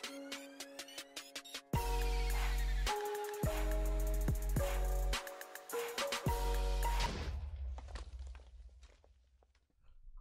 you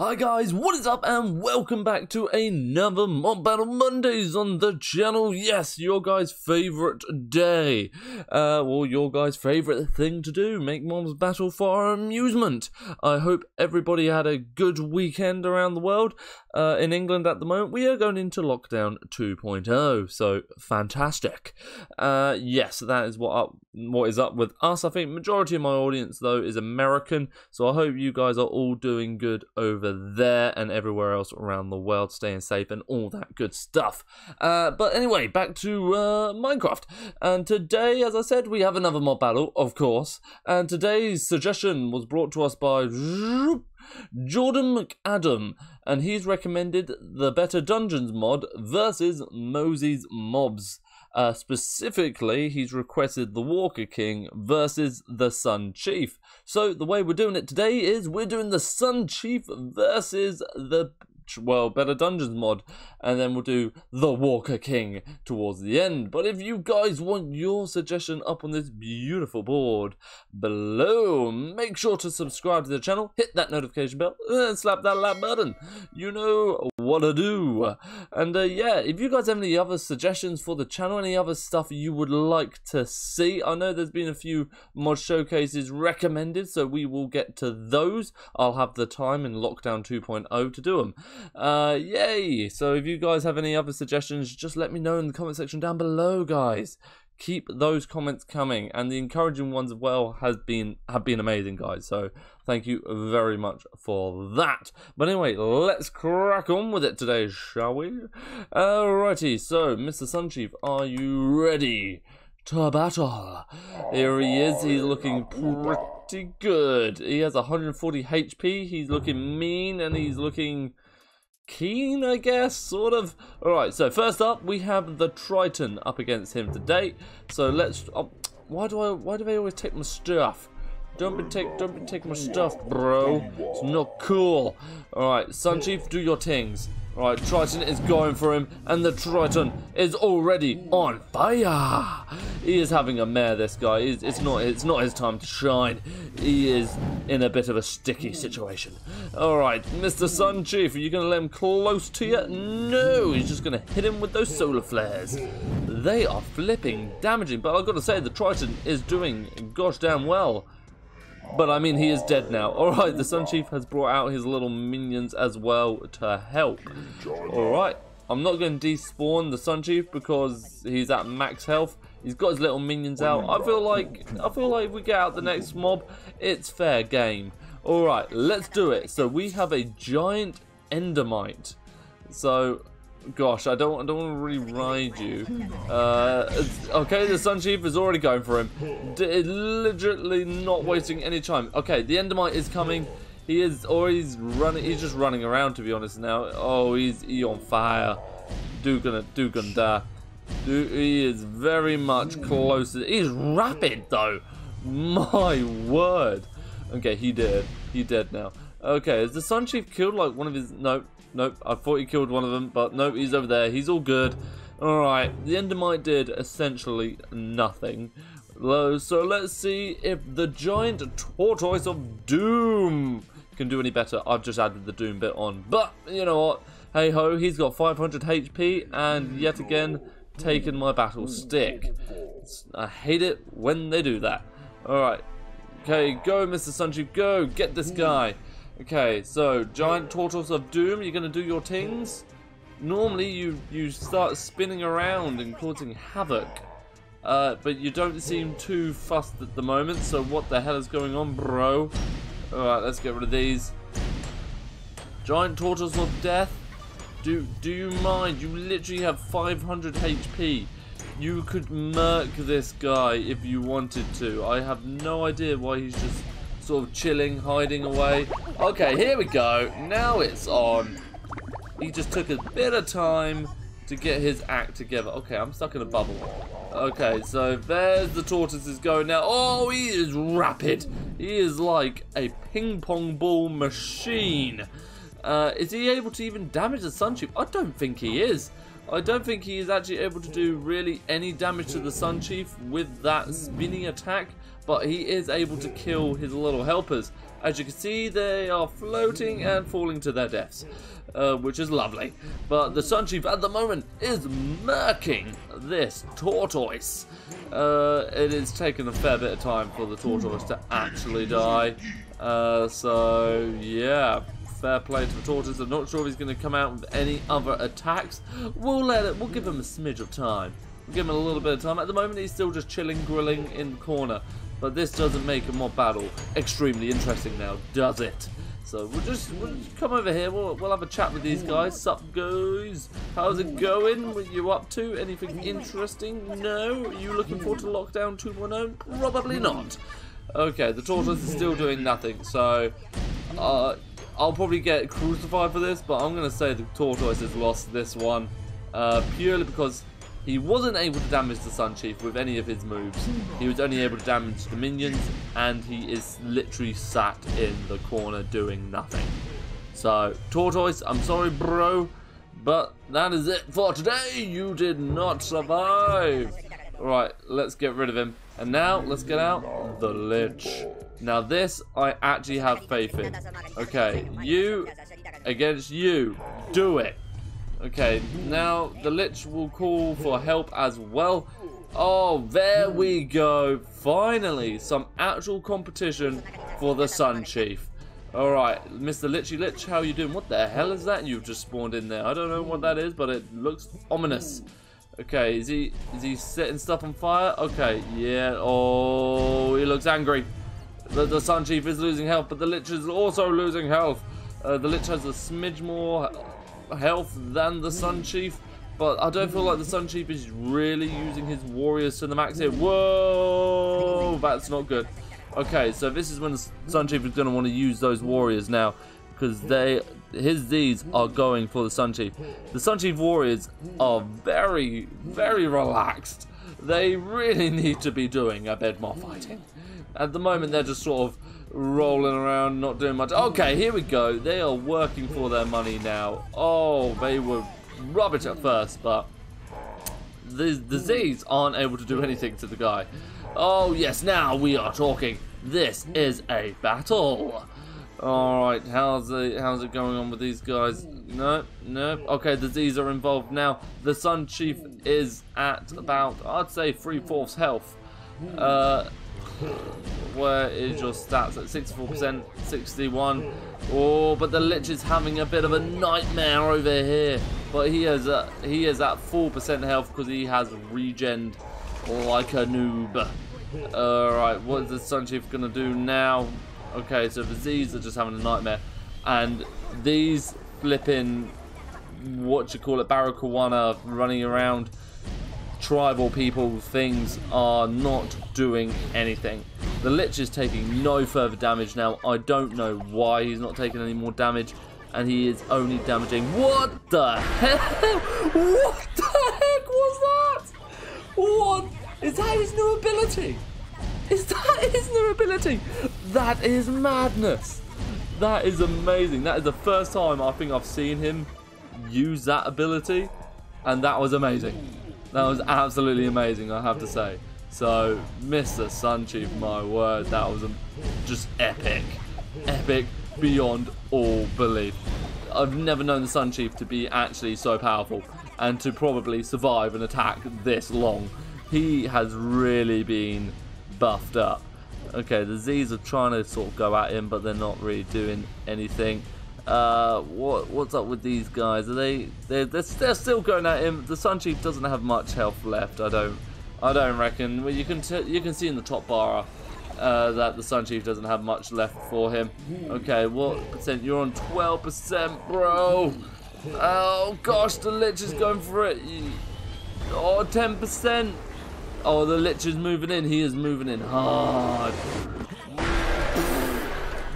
Hi guys, what is up and welcome back to another Mob Battle Mondays on the channel. Yes, your guys' favourite day. Uh, well, your guys' favourite thing to do, make mobs battle for our amusement. I hope everybody had a good weekend around the world. Uh, in England at the moment, we are going into lockdown 2.0, so fantastic. Uh, yes, that is what up, what is up with us. I think majority of my audience though is American, so I hope you guys are all doing good over there and everywhere else around the world, staying safe and all that good stuff. Uh, but anyway, back to uh, Minecraft. And today, as I said, we have another mob battle, of course. And today's suggestion was brought to us by Jordan McAdam, and he's recommended the Better Dungeons mod versus Mowzie's Mobs. Uh, specifically, he's requested the Walker King versus the Sun Chief. So the way we're doing it today is we're doing the Sun Chief versus the well, Better Dungeons mod, and then we'll do The Walker King towards the end. But if you guys want your suggestion up on this beautiful board below, make sure to subscribe to the channel, hit that notification bell, and slap that like button. You know what to do. And uh, yeah, if you guys have any other suggestions for the channel, any other stuff you would like to see, I know there's been a few mod showcases recommended, so we will get to those. I'll have the time in Lockdown 2.0 to do them. Uh, yay! So if you guys have any other suggestions, just let me know in the comment section down below, guys. Keep those comments coming, and the encouraging ones as well has been have been amazing, guys. So thank you very much for that. But anyway, let's crack on with it today, shall we? Alrighty. So, Mr. Sun Chief, are you ready? to battle. Here he is. He's looking pretty good. He has 140 HP. He's looking mean and he's looking keen, I guess, sort of. Alright, so first up, we have the Triton up against him today. So let's... Oh, why do I... Why do they always take my stuff? Don't be take don't be taking my stuff, bro. It's not cool. Alright, Sun Chief, do your things. Right, Triton is going for him, and the Triton is already on fire. He is having a mare. This guy. It's, it's not. It's not his time to shine. He is in a bit of a sticky situation. All right, Mr. Sun Chief, are you going to let him close to you? No, he's just going to hit him with those solar flares. They are flipping damaging, but I've got to say the Triton is doing gosh damn well. But I mean, he is dead now. Alright, the Sun Chief has brought out his little minions as well to help. Alright, I'm not going to despawn the Sun Chief because he's at max health. He's got his little minions out. I feel like I feel like if we get out the next mob, it's fair game. Alright, let's do it. So we have a giant endermite. So gosh, I don't, I don't want to really ride you. Uh, okay, the Sun Chief is already going for him. D literally not wasting any time. Okay, the Endermite is coming. He is, or he's running, he's just running around to be honest now. Oh, he's he on fire. Do gonna. Do, he is very much close. He's rapid though. My word. Okay, he did. He dead now. Okay, is the Sun Chief killed like one of his... Nope, nope. I thought he killed one of them, but nope, he's over there. He's all good. Alright, the Endermite did essentially nothing. So let's see if the Giant Tortoise of Doom can do any better. I've just added the Doom bit on. But, you know what? Hey ho, he's got 500 HP and yet again taken my battle stick. I hate it when they do that. Alright. Okay, go Mr. Sun go! Get this guy! Okay, so giant tortoise of doom, you're gonna do your things. Normally, you you start spinning around and causing havoc, uh, but you don't seem too fussed at the moment. So what the hell is going on, bro? All right, let's get rid of these. Giant tortoise of death. Do do you mind? You literally have 500 HP. You could murk this guy if you wanted to. I have no idea why he's just sort of chilling, hiding away. Okay, here we go. Now it's on. He just took a bit of time to get his act together. Okay, I'm stuck in a bubble. Okay, so there's the tortoises going now. Oh, he is rapid. He is like a ping pong ball machine. Uh, is he able to even damage the Sun Chief? I don't think he is. I don't think he is actually able to do really any damage to the Sun Chief with that spinning attack, but he is able to kill his little helpers. As you can see, they are floating and falling to their deaths, uh, which is lovely. But the Sun Chief at the moment is murking this tortoise. Uh, it is taken a fair bit of time for the tortoise to actually die. Uh, so, yeah fair play to the tortoise. I'm not sure if he's going to come out with any other attacks. We'll let it. We'll give him a smidge of time. We'll give him a little bit of time. At the moment, he's still just chilling, grilling in the corner. But this doesn't make a mob battle extremely interesting now, does it? So we'll just, we'll just come over here. We'll, we'll have a chat with these guys. Sup, guys? How's it going? What you up to? Anything interesting? No? Are you looking forward to Lockdown 2.0? Probably not. Okay, the tortoise is still doing nothing. So, uh, I'll probably get crucified for this, but I'm going to say the Tortoise has lost this one. Uh, purely because he wasn't able to damage the Sun Chief with any of his moves. He was only able to damage the minions, and he is literally sat in the corner doing nothing. So, Tortoise, I'm sorry, bro, but that is it for today. You did not survive. Right, let's get rid of him. And now, let's get out the Lich. Now this, I actually have faith in. Okay, you against you. Do it. Okay, now the Lich will call for help as well. Oh, there we go. Finally, some actual competition for the Sun Chief. Alright, Mr. Lichy Lich, how you doing? What the hell is that you've just spawned in there? I don't know what that is, but it looks ominous. Okay, is he is he setting stuff on fire? Okay, yeah. Oh, he looks angry. The, the Sun Chief is losing health, but the Lich is also losing health. Uh, the Lich has a smidge more health than the Sun mm. Chief, but I don't feel like the Sun Chief is really using his warriors to the max here. Mm. Whoa, that's not good. Okay, so this is when the Sun Chief is going to want to use those warriors now, because they his Z's are going for the Sun Chief. The Sun Chief warriors are very, very relaxed. They really need to be doing a bit more fighting. At the moment, they're just sort of rolling around, not doing much. Okay, here we go. They are working for their money now. Oh, they were rubbish at first, but the, the Z's aren't able to do anything to the guy. Oh, yes, now we are talking. This is a battle. Alright, how's it, how's it going on with these guys? No, no. Okay, the Z's are involved now. The Sun Chief is at about, I'd say, three-fourths health. Uh, where is your stats at 64%, 61. Oh, but the Lich is having a bit of a nightmare over here. But he is at, he is at 4% health because he has regen like a noob. Alright, what is the Sun Chief going to do now? Okay, so the Z's are just having a nightmare. And these flipping, what you call it, Barracuana running around tribal people things are not doing anything. The Lich is taking no further damage now. I don't know why he's not taking any more damage. And he is only damaging... What the hell? What the heck was that? What? Is that his new ability? Is that his new ability? That is madness. That is amazing. That is the first time I think I've seen him use that ability. And that was amazing. That was absolutely amazing, I have to say. So, Mr. Sun Chief, my word, that was just epic. Epic beyond all belief. I've never known the Sun Chief to be actually so powerful and to probably survive an attack this long. He has really been buffed up. Okay, the Z's are trying to sort of go at him, but they're not really doing anything. Uh, what what's up with these guys? Are they they're, they're, they're still going at him? The Sun Chief doesn't have much health left. I don't I don't reckon. Well, you can you can see in the top bar uh, that the Sun Chief doesn't have much left for him. Okay, what percent? You're on 12%, bro. Oh gosh, the Lich is going for it. Oh, 10%. Oh, the Lich is moving in. He is moving in hard.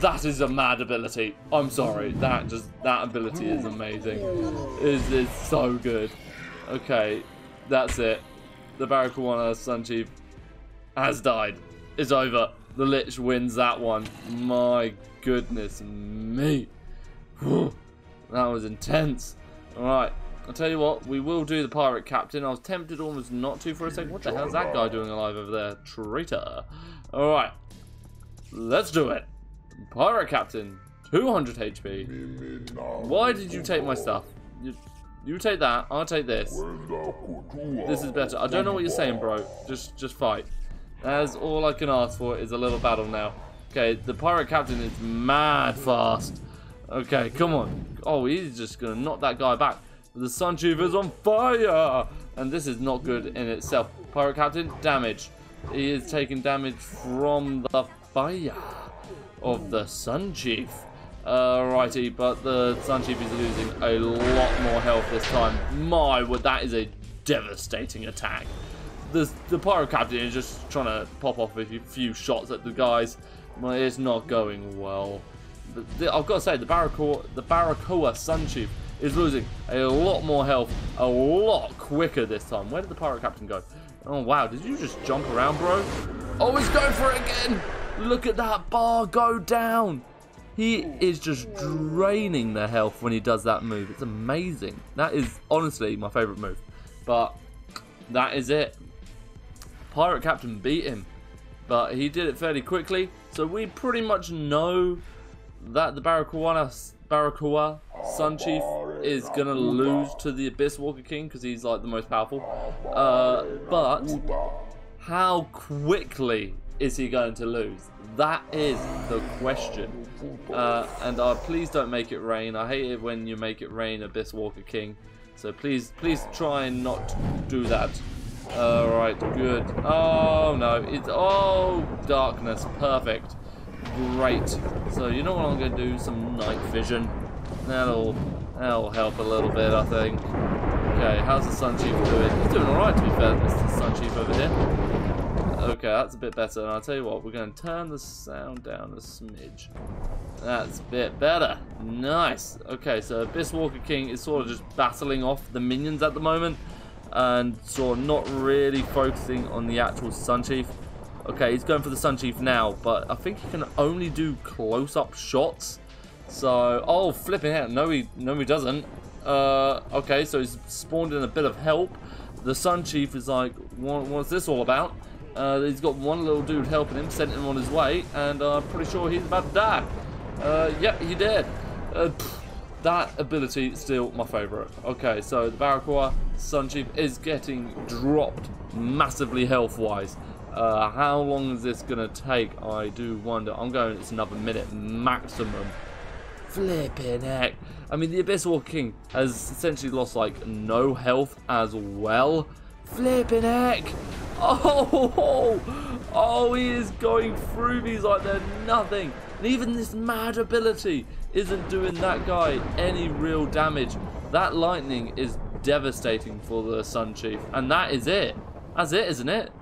That is a mad ability. I'm sorry. That just that ability is amazing. Is is so good. Okay, that's it. The Barracuana Sun Chief has died. It's over. The Lich wins that one. My goodness me. that was intense. Alright, I'll tell you what, we will do the pirate captain. I was tempted almost not to for a second. What the hell's that guy doing alive over there? Traitor. Alright. Let's do it. Pirate captain, 200 HP. Why did you take my stuff? You, you take that, I'll take this. This is better. I don't know what you're saying, bro. Just just fight. That's all I can ask for is a little battle now. Okay, the pirate captain is mad fast. Okay, come on. Oh, he's just going to knock that guy back. The Sun Chief is on fire! And this is not good in itself. Pirate captain, damage. He is taking damage from the fire of the Sun Chief. Uh, Alrighty, but the Sun Chief is losing a lot more health this time. My, well, that is a devastating attack. The, the Pirate Captain is just trying to pop off a few shots at the guys. It's not going well. The, I've got to say, the Barakoa, the Barakoa Sun Chief is losing a lot more health, a lot quicker this time. Where did the Pirate Captain go? Oh, wow. Did you just jump around, bro? Oh, he's going for it again. Look at that bar go down. He is just draining their health when he does that move. It's amazing. That is honestly my favourite move. But that is it. Pirate Captain beat him. But he did it fairly quickly. So we pretty much know that the Barracuda, Barracuda Sun Chief is going to lose to the Abyss Walker King because he's like the most powerful. Uh, but how quickly is he going to lose? That is the question. Uh, and uh, please don't make it rain. I hate it when you make it rain Abyss Walker King. So please, please try and not do that. Alright, good. Oh no, it's, oh, darkness, perfect. Great. So you know what I'm going to do? Some night vision. That'll, that'll help a little bit, I think. Okay, how's the Sun Chief doing? He's doing alright to be fair, Mr. Sun Chief over here. Okay, that's a bit better. And I'll tell you what, we're going to turn the sound down a smidge. That's a bit better. Nice. Okay, so Abyss Walker King is sort of just battling off the minions at the moment. And sort of not really focusing on the actual Sun Chief. Okay, he's going for the Sun Chief now, but I think he can only do close-up shots. So, oh, flipping out. No, he, no, he doesn't. Uh, okay, so he's spawned in a bit of help. The Sun Chief is like, what, what's this all about? Uh, he's got one little dude helping him, sent him on his way, and uh, I'm pretty sure he's about to die. Uh, yep, he did. Uh, that ability still my favourite. Okay, so the Barracuda Sun Chief is getting dropped massively health-wise. Uh, how long is this going to take? I do wonder. I'm going, it's another minute maximum. Flipping heck. I mean, the Abyssal King has essentially lost, like, no health as well. Flipping heck. Oh, oh, oh, he is going through these like they're nothing. And even this mad ability isn't doing that guy any real damage. That lightning is devastating for the Sun Chief. And that is it. That's it, isn't it?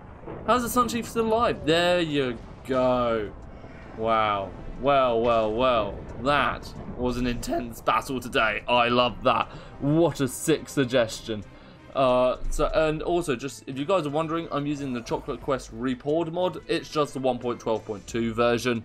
How's the Sun Chief still alive? There you go. Wow. Well, well, well. That was an intense battle today. I love that. What a sick suggestion. Uh, so and also just if you guys are wondering, I'm using the Chocolate Quest Repoured mod. It's just the 1.12.2 version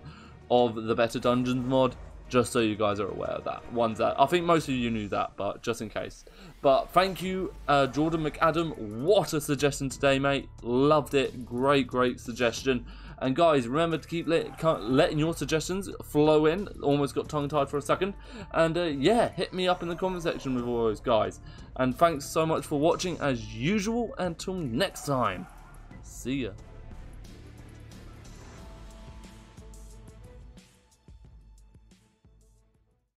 of the Better Dungeons mod. Just so you guys are aware of that. One's that I think most of you knew that, but just in case. But thank you, uh, Jordan McAdam. What a suggestion today, mate. Loved it. Great, great suggestion. And guys, remember to keep let, letting your suggestions flow in. Almost got tongue-tied for a second. And uh, yeah, hit me up in the comment section with all those guys. And thanks so much for watching as usual. Until next time, see ya.